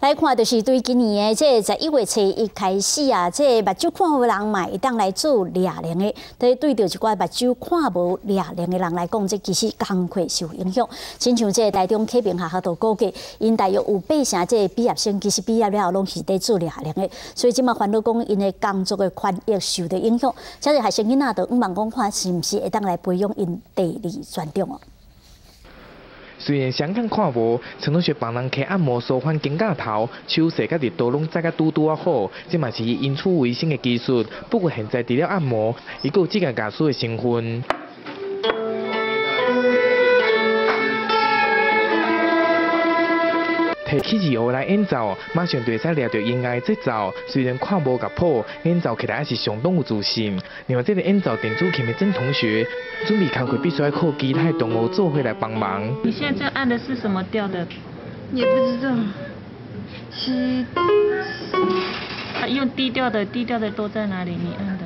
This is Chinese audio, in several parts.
来看，就是对今年的这十一月初一开始啊，这目睭看无人嘛，会当来做俩零的。对对着一寡目睭看无俩零的人来讲，这其实工课受影响。亲像这台中启明学校都估计，因大约有八成这毕业生其实毕业了后拢是在做俩零的，所以即马烦恼讲因的工作的权益受到影响。这是学生囡仔都毋茫讲看是毋是会当来培养因第二专长哦。虽然相看看无，陈同学帮人开按摩舒缓肩胛头，手势甲力度拢做甲拄拄啊好，这嘛是伊因处为生的技术。不过现在除了按摩，伊有几个家属的身份。提起二号来演奏，马上就会使抓到应该的节奏。虽然看无甲谱，演奏起来还是相当有自信。另外，这个演奏电子琴的郑同学，准备开会必须要靠其他的动物做回来帮忙。你现在在按的是什么调的？也不知道。是。用低调的，低调的都在哪里？你按的。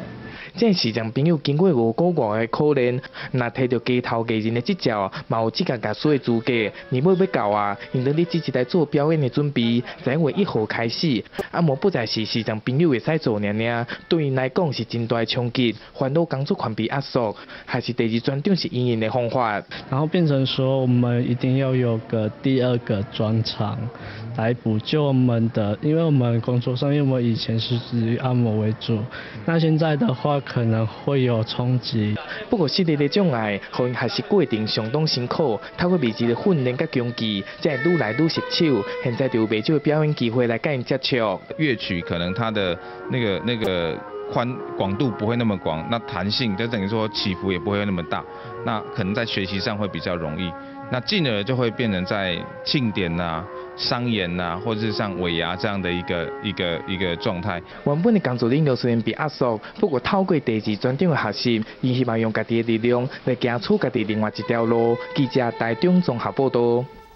这是让朋友经过五个月的考练，那摕到街头艺人的执照，嘛有资格教书的资格。年尾要到啊，因为你只是在做表演的准备。十一月一号开始，按摩不再是是让朋友会使做尔尔，对因来讲是真大的冲击。烦恼工作款比压缩，还是第二专长是应用的方法。然后变成说，我们一定要有个第二个专长来补救我们的，因为我们工作上，因为我们以前是以按摩为主，那现在的话。可能会有冲击，不过视力的障碍，可能还是过程相当辛苦。透过未知的训练甲强技，才愈来愈熟手。现在就有未少表演机会来跟人接触。乐曲可能它的那个那个宽广度不会那么广，那弹性就等于说起伏也不会那么大。那可能在学习上会比较容易。那进而就会变成在庆典呐、商演啊，或者是像尾牙这样的一个一个一个状态。原本的工作领导虽然比压缩，不过透过第二专长的学习，伊希望用家己的力量来行出家己另外一条路。记者台中综合报道。